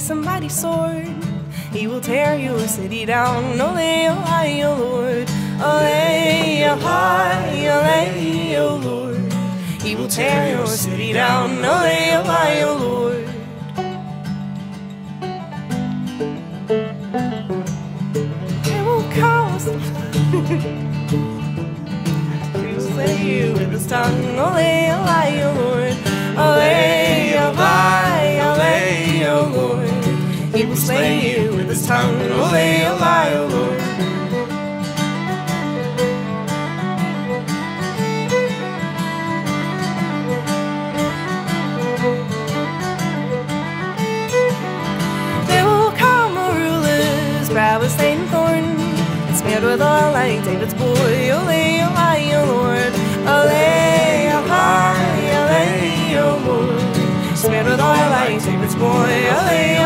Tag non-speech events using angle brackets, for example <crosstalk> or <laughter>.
some mighty sword. He will tear your city down. Ole, ole, O Lord. Ole, oh, ole, ole, O Lord. He will tear your city down. Ole, ole, O Lord. It won't cost. <laughs> he will slay you with his tongue. Ole, ole, O Lord. Ole, ole, will slay you with his tongue. Ole, ole, O Lord. There will come a ruler's brow is stained with thorn and smeared with oil like David's boy. Ole, ole, O Lord. Ole, ole, ole, O Lord. Smeared with oil like David's boy.